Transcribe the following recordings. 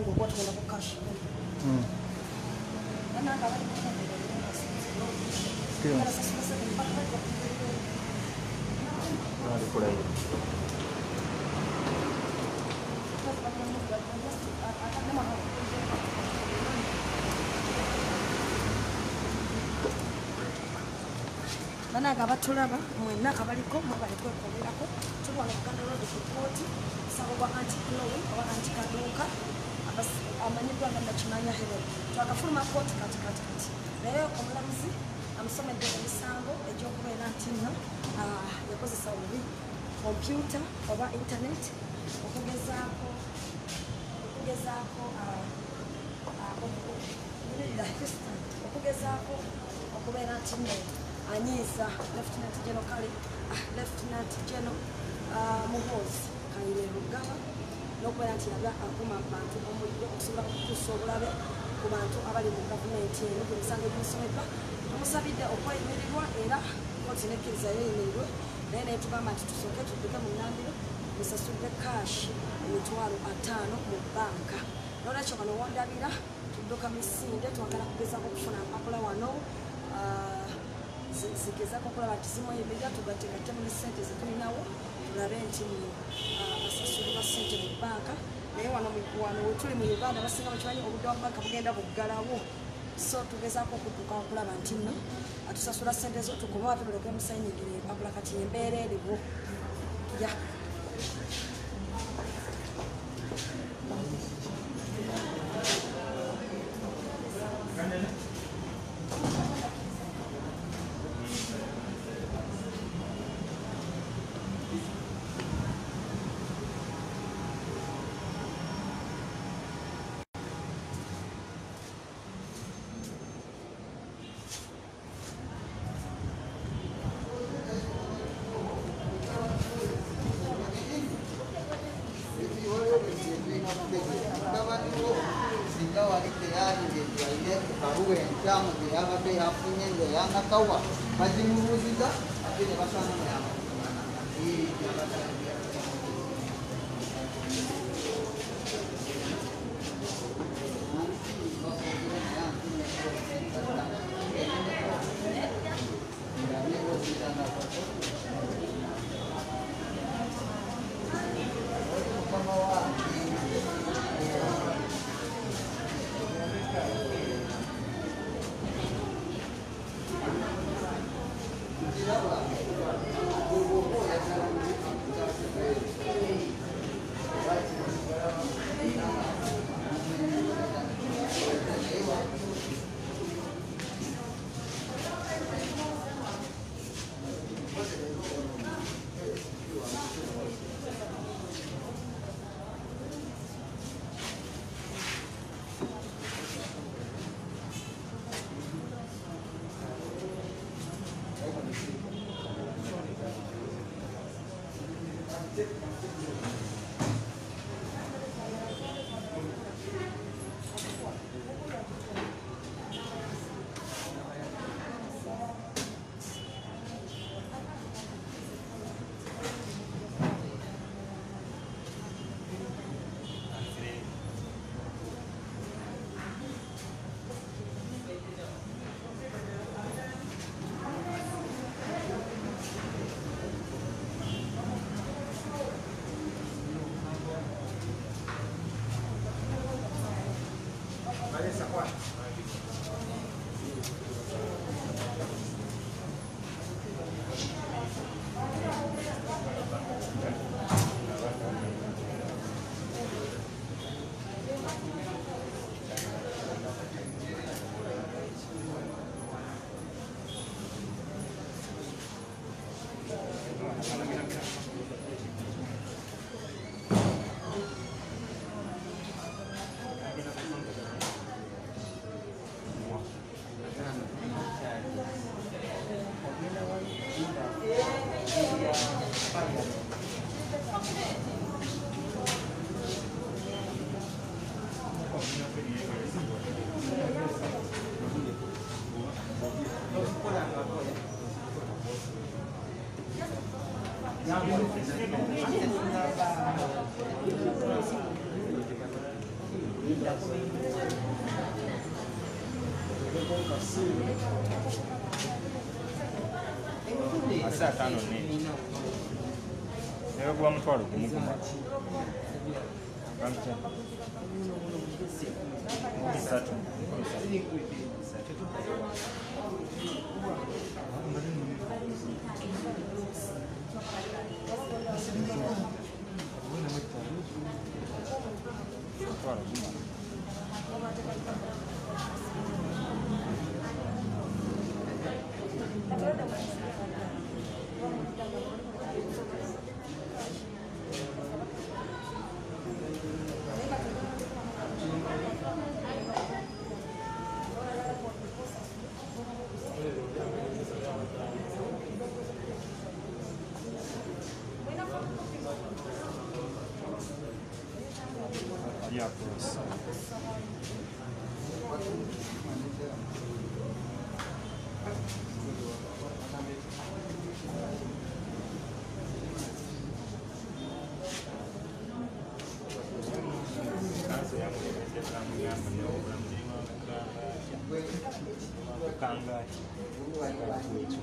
ngaokuba tugenda ku kashi Mm. Nalikulayo. bananga abatulaba mwenna kabaliko mubali kwekolerako tuli wano buganda road ku kooti musango gwa anti chloe oba anti kaduuka amanyiddwa nga nakimanya helen twakafuluma kooti kati kati kati. Naye omulamuzi amusomedde emisango egyokubeera nti nno ah, yakozesa obubi kompyuta oba internet okugezaako okugezaako ah, ah, okugezaako okubeera nti nno anyiiza lieutenant general kale ah, lieutenant general ah, muhoozi kayire lugaba n'okubeera nti yabya akuma bantu omuliro okusobola okutuusa obulabe ku bantu abali mu gavumenti eno gye misango egimusomeddwa. Tumusabidde okweyimirirwa era kooti nekkiriza yeyimirirwe naye naye tugamba nti tusooke tudduke mu nnambiro musasulire kaashi emitwalo ataano mu bbanka. Nolwekyo bano wondabira tudduka misinde twagala kugezaako okufuna mpapula wano zi- zigezako okulaba nti zimweyimirira tugategatte mu sente zetulinawo tulabe nti nno ah, basasulibwa sente mu bbanka naye wano wetuli mu uganda basinga bakimanyi obudde wa bbanka bugenda buggalawo so tugezaako okudduka okulaba nti nno atusasula sente zo tukube ate tuleke musayinigire empapula kati embeera eriwo ya 高我全然。acertar no meio. Eu vou no gumala ya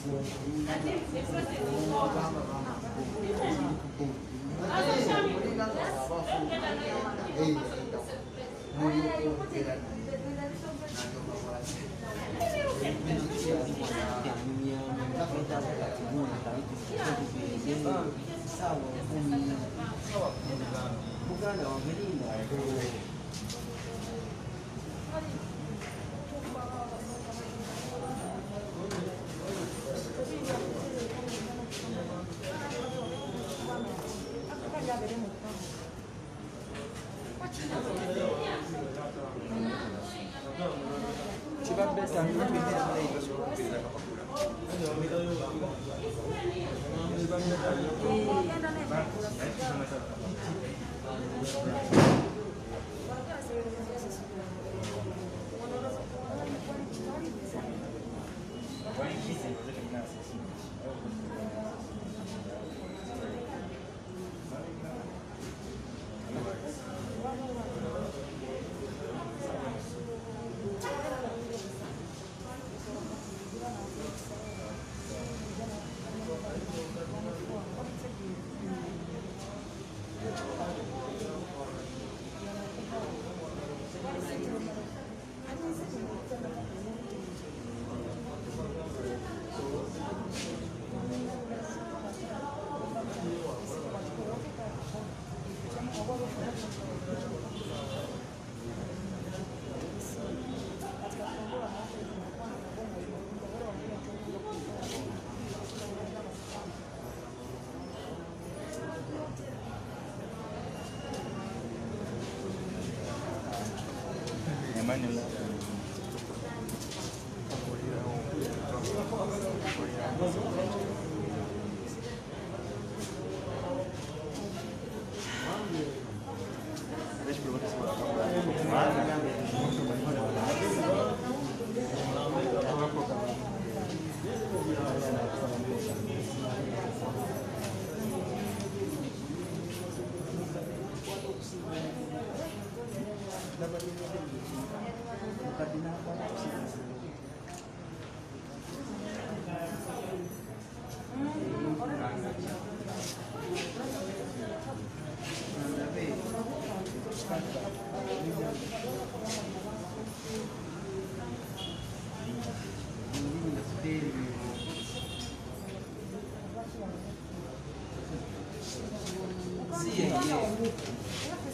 Bukan, bukan, bukan. Emmanuel.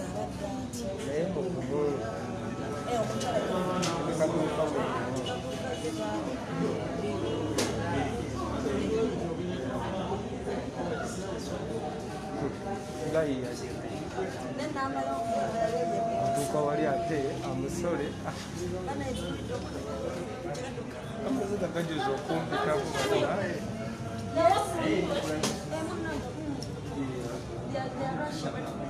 omukazi abadde atya naye atuuka wali ate amusole amazina gajuza okumpitako Yeah.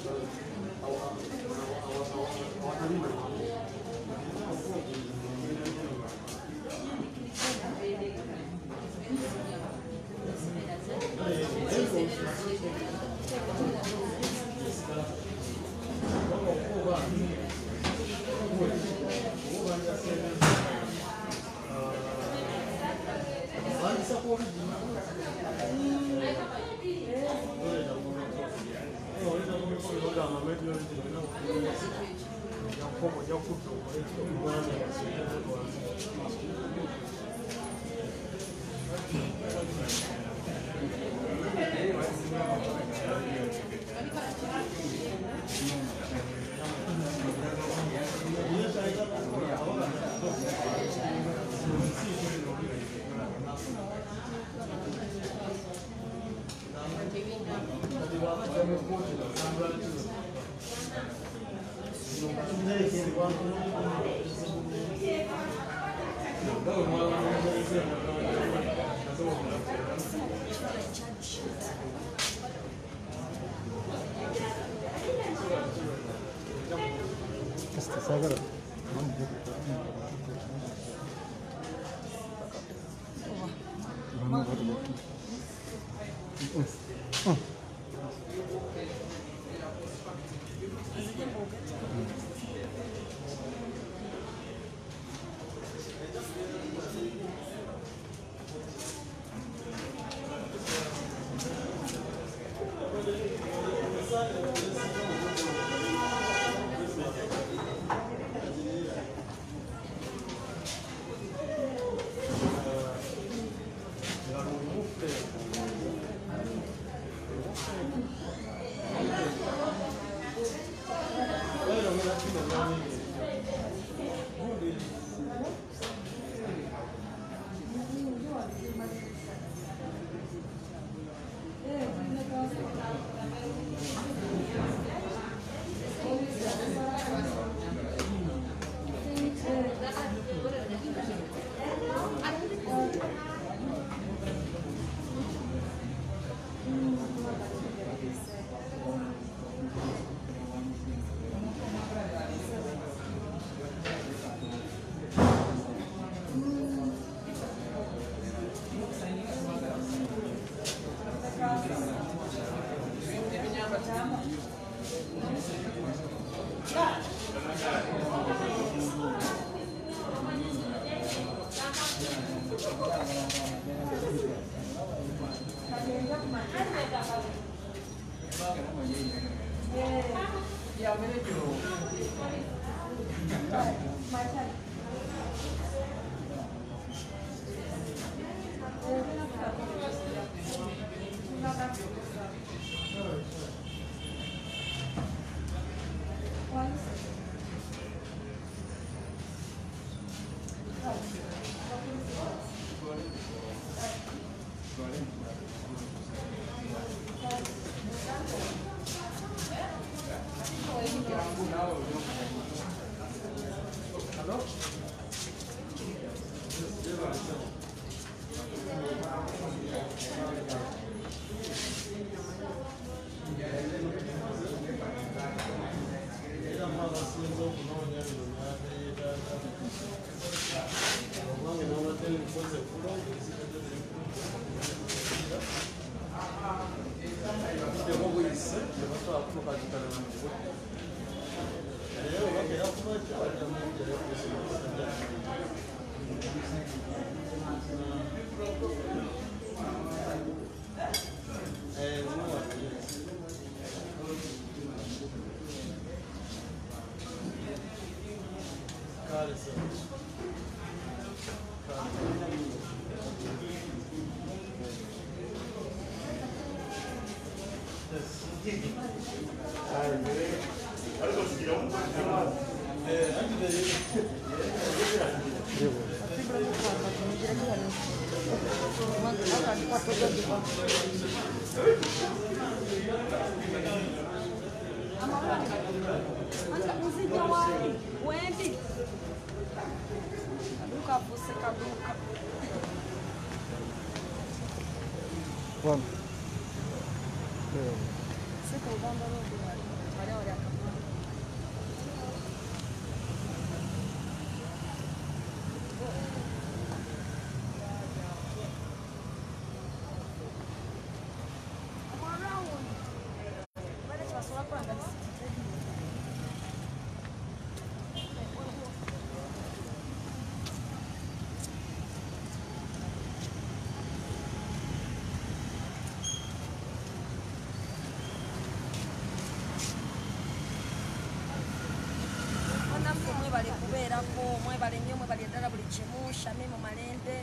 我，要火锅，要骨头，我也吃。下が。うん。Wembi kaduka avuse kaduka Vamos. sika uganda lodi wali wali wali akamwana Bale kyebasobola kukola nga bisikite bannaffe mwebale kubeerako mwebale nnyo mwebale ddala buli kimu shami mu malembe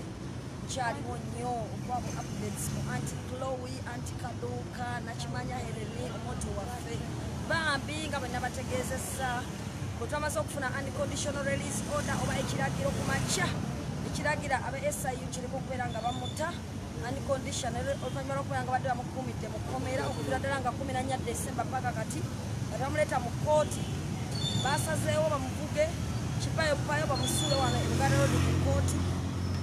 kyaliwo nnyo okwabo updates mu anti chloe anti kaduuka nakimanya heleni omuntu waffe bambi nga bwe nabategeezesa bwe twamaze okufuna unconditional release order oba ekiragiro ku makya ekiragira aba siu kirimu okubeera nga bamuta unconditional oluvannyuma lwokubeera nga badde bamukuumidde mu kkomera okuviira ddala nga 14 desemba paka kati. Nga tebamuleeta mu kooti basazeewo bamuvuge kipayo bupayo bamusuule wano ebuganda lodi ku kooti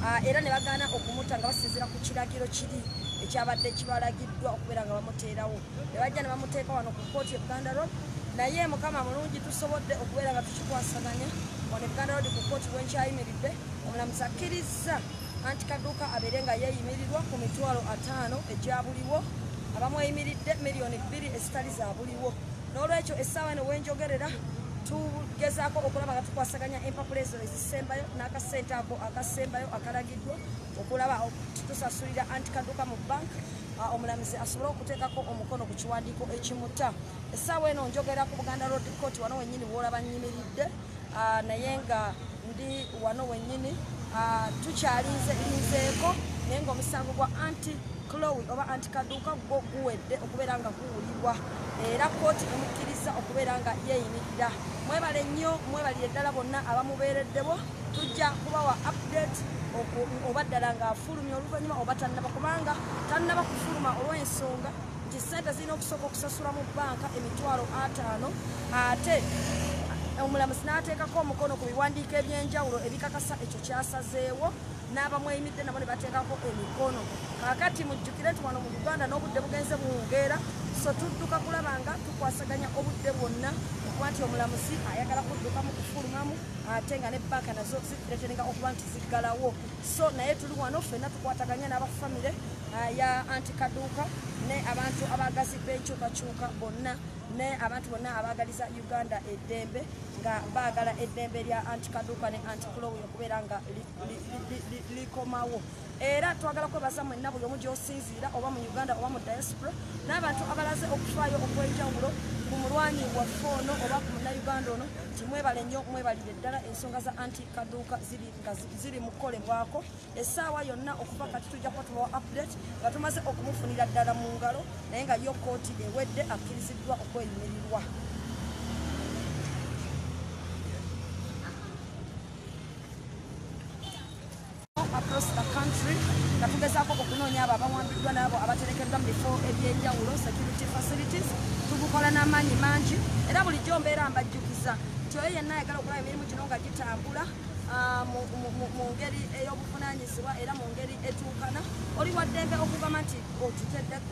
era ne bagaana okumuta nga basinzira ku kiragiro kiri ekyabadde kibalagiddwa okubeera nga bamuteerawo. Ne bajja ne bamuteeka wano ku kooti e buganda road. Naye mukama mulungi tusobodde okubeera nga tukikwasaganya wano buganda rodi ku kooti wenkyayimiridde omulamuzi akkiriza anti kaduuka abeere nga yeeyimirirwa ku mitwalo ataano egya buliwo abamweyimiridde miliyoni bbiri ezitali za buliwo. N'olwekyo essaawa eno wenjogerera tugezaako okulaba nga tukwasaganya empapula ezo ezisembayo n'akasente ako akasembayo akalagiddwa okulaba tusasulira anti kaduuka mu banka omulamuzi asobole okuteekako omukono ku kiwandiiko ekimutta essaawa eno njogera ku buganda road court wano wennyini bwolaba nyimiridde Ah, naye nga ndi wano wennyini Ah, tukyalinze linzeeko naye ngaomusango gwa anti chloe oba anti kaduuka gwo guwedde okubeera nga guwulirwa. Era kooti emukkiriza okubeera nga yeeyimirira mwebale nnyo mwebalire ddala bonna abamubeereddebo tujja kubawa update oba ddala ng'afulumya oluvannyuma oba tannaba kubanga tannaba kufuluma olw'ensonga nti sente zirina okusooka okusasula mu bbanka emitwalo ataano ate omulamuzi n'ateekako omukono ku biwandiiko ebyenjawulo ebikakasa ekyo kyasazeewo n'abamweyimidde nabo ne bateekako emikono. Kaakati mujjukire nti wano mu uganda n'obudde bugenze buwungeera so tudduka kulaba nga tukwasaganya obudde bwonna okuba nti omulamuzi ayagala kuddukamu kufulumamu ate nga ne banka nazo zireteringa okuba nti ziggalawo. So naye tuli wano ffenna tukwataganya n'abafamire ah, ya anti kaduuka ne abantu abagazi b'enkyukakyuka bonna ne abantu bonna abaagaliza uganda eddembe nga baagala eddembe lya anti kaduuka ne anti chloe okubeera nga li- li- li- li- likomawo. Era twagala kwebaza mwenna buli omu gy'osinziira oba mu uganda oba mu diaspora n'abantu abalaze okufaayo okw'enjawulo ku mulwanyi waffe ono oba ku munnayuganda ono nti mwebale nnyo mwebalire ddala ensonga za anti kaduuka ziri nga zi- ziri mu kukolebwako. Essaawa yonna okuva kati tujja kuba tubawa update nga tumaze okumufunira ddala mu ngalo naye nga yo kooti ewedde akkiriziddwa okweyimirirwa country. Nga tugezaako okunoonya abo abawambiddwa n'abo abaterekeddwa mu bifo ebyenjawulo security facilities tugukola n'amaanyi mangi. Era bulijjo mbeera mbajjukiza. Nti oyo yenna ayagala okulaba emirimu gino nga gitambula mu- mu- ngeri ey'obuvunaanyizibwa era mu ngeri etuukana. Oli waddembe okugamba nti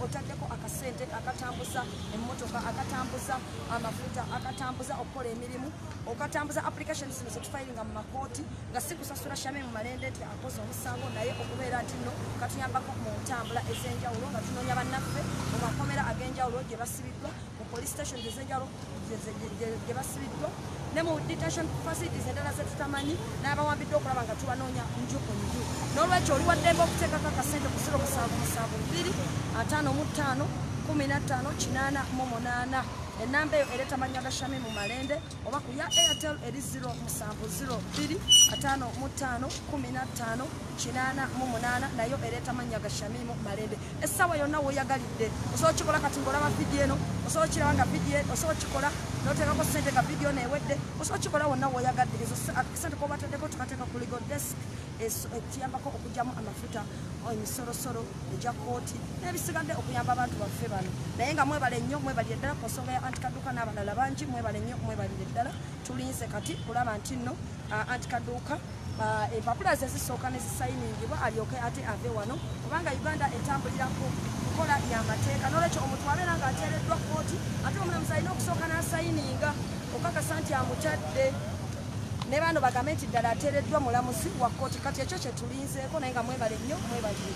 otaddeko akasente akatambuza emmotoka akatambuza amafuta akatambuza okukola emirimu okatambuza application zino zetufayiringa mu makooti nga si kusasula shame mu malende nti akoze omusango naye okubeera nti nno katuyambako mu ntambula ez'enjawulo nga tunoonya bannaffe mu makomera ag'enjawulo gye basibiddwa mu police station ez'enjawulo gye- gye- gye gye basibiddwa ne mu detention facilities endala zetutamanyi n'abawambiddwa okulaba nga tubanoonya nju ku nju. N'olwekyo oli waddembe okuteekako akasente ku siro musanvu musanvu bbiri ataano mu ttaano kumi na ttaano kinaana mu munaana enamba eyo ereeta mannya ga shami mu malende oba ku ya airtel eri 0702 ataano mu ttaano kumi na ttaano kinaana mu munaana nayo ereeta mannya ga shami mu malende. Essaawa yonna weoyagalidde osobola kikola kati ngaolaba vidiyo eno osobola kiraba nga vidiyo osobola kikola noteekako sente nga vidiyo neewedde osobola kikola wonna weoyagadde ezo sente koba taddeko tukateeka ku legal desk ekiyambako okugyamu amafuta emisorosoro egya kooti n'ebisigadde okuyamba abantu baffe bano. Naye nga mwebale nnyo mwebalire ddala ku nsonga ya antikaduuka n'abalala bangi mwebale nnyo mwebalire ddala. Tulinze kati kulaba nti nno ah, antikaduuka ah, empapula ze zisooka ne zisayiningibwa alyoke ate ave wano. Kubanga uganda etambulira ku nkola yamateeka n'olwekyo omuntu wabeera nga ateereddwa kooti ate omulamuzi alina okusooka n'asayininga okakasa nti amutadde ne bano bagambe nti ddala ateereddwa mulamuzi wa kooti kati ekyo kye tulinzeeko naye nga mwebale nnyo mwebalire